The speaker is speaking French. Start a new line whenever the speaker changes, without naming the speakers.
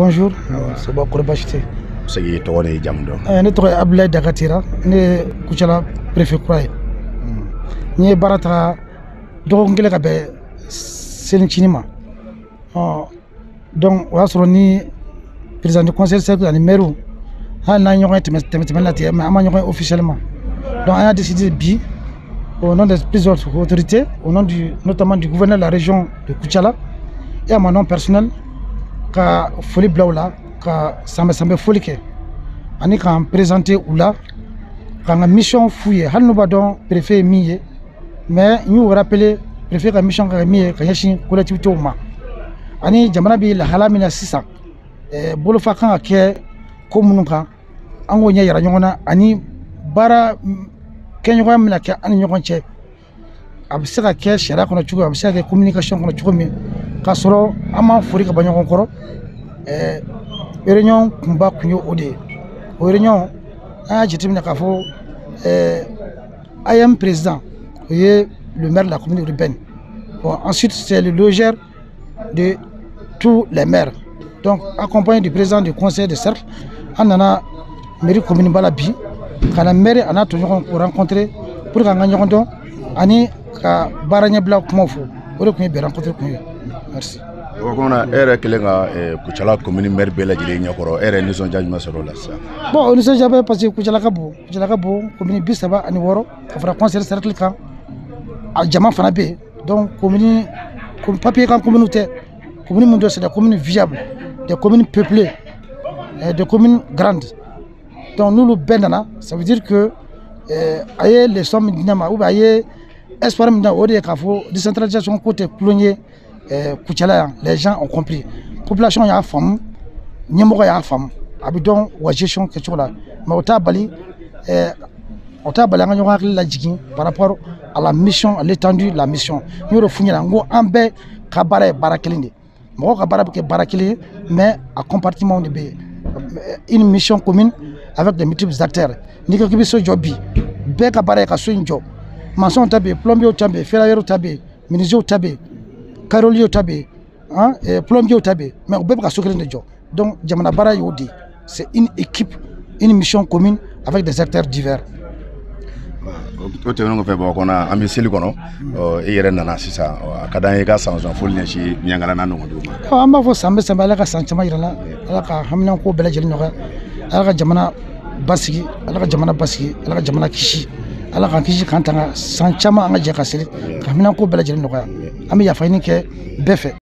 Bonjour, c'est bon Korbachité.
Se k'i tɔgɔ ni jamu dɔn
ne tɔgɔ ye Abdoulaye Dagatira, ne ye Kucala préfet kura ye. N ye baara taga dɔgɔkun kelen ka bɛn selicini ma. Donc o y'a sɔrɔ ni président du conseil cercle ani maire hali n'an ɲɔgɔn ye tɛmɛ tɛmɛ tɛmɛ na ten mais an ma ɲɔgɔn ye officiellement. Donc an y'a décidé bi au nom des plusieurs autorités, au nom du, notamment du gouverneur de la région de Kucala et à mon nom personnel ka foli bila u la ka sanbɛsanbɛ sanbɛ foli kɛ. Ani k'an présenter u la k'an ka mission f'u ye. Hali n'u b'a dɔn préfet ye min ye mais n y'u rappeler préfet ka mission ka kɛ min ye ka ɲɛsin collectivités ma. Ani jamana bɛ lahala min na sisan bolofa kan ka kɛ ko minnu kan. An k'o ɲɛ yira ɲɔgɔn na. Ani baara kɛɲɔgɔnya min na kɛ an ni ɲɔgɔn cɛ a bɛ se ka kɛ sariya kɔnɔ cogo a bɛ se ka kɛ communication kɔnɔ cogo min k'a sɔrɔ an m'an fori ka bɔ ɲɔgɔn kɔrɔ. Réunion kunba kun ye o de ye. O réunion an y'a jateminɛ k'a fɔ AM président o le maire de la commune urbaine. Bon ensuite c'est le logeur de tous les maires. Donc accompagné du président du conseil de cercle an nana mairie commune ba la bi ka na maire a n'a tɔɲɔgɔn k'o rencontrer pour k'an ka ɲɔgɔn dɔn ani ka baara o de tun ye bɛn rencontre kun ye. Merci.
O e yɛrɛ kɛlen ka kucala commune maire bɛɛ lajɛlen ɲɛkɔrɔ. E yɛrɛ nisɔndiya jumɛn sɔrɔ o la sisan?
Bon o nisɔndiya bɛ parce que kucala ka bon. Kucala ka bon commune bi saba ani wɔɔrɔ. Ka fara conseil cercle kan. A jama fana bɛ yen. Donc com- papier kan commune tɛ. Commune min don c'est des communes viables des communes peuplées des communes grandes. Donc n'olu bɛɛ nana ça veut dire que euh, a ye leçon min di ne ma ou bien a ye espoir min ma o de ye k'a fɔ décentralisation ko tɛ kulon ye euh, kucala yan les gens ont compris. Population y'a faamu ɲɛmɔgɔ y'a faamu a bɛ dɔn wa gestion kɛcogo la mais o t'a bali o t'a bali an ka ɲɔgɔn hakili lajigin par rapport à la mission à l'étendue la mission. N y'o de f'u ɲɛna n ko an bɛɛ ka baara ye baara kelen de ye mɔgɔw mais a compartiment de bɛ yen une mission commune avec des multiples acteurs. N'i ko k'i bɛ so jɔ bi bɛɛ ka baara ye maçon ta yen plombier ta yen ferrailleur ta yen menuisier ta yen carolier ta yen hein, eh, plombier ta yen mais u bɛɛ bɛ ka so kelen de jɔ donc jamana baara y'o de c'est une équipe une mission commune avec des acteurs divers.
O tɛmɛnen kɔfɛ bamakɔ kɔnɔ an bɛ seli kɔnɔ i yɛrɛ nana sisan ɔ, a ka d'an ye i ka san sɔn foli ɲɛsin miyankala n'a ɲɔgɔndenw ma
Ɔ, an b'a fɔ san bɛ san bɛ ala ka san caman yira na ala ka haminako bɛɛ lajɛlen nɔgɔya ala ka jamana basigi ala ka jamana basigi ala ka jamana kisi ala k'an kisi k'an tanga san caman an ka jɛ ka seli. Ka haminako bɛɛ lajɛlen nɔgɔya. An bɛ yafa ɲini kɛ bɛɛ fɛ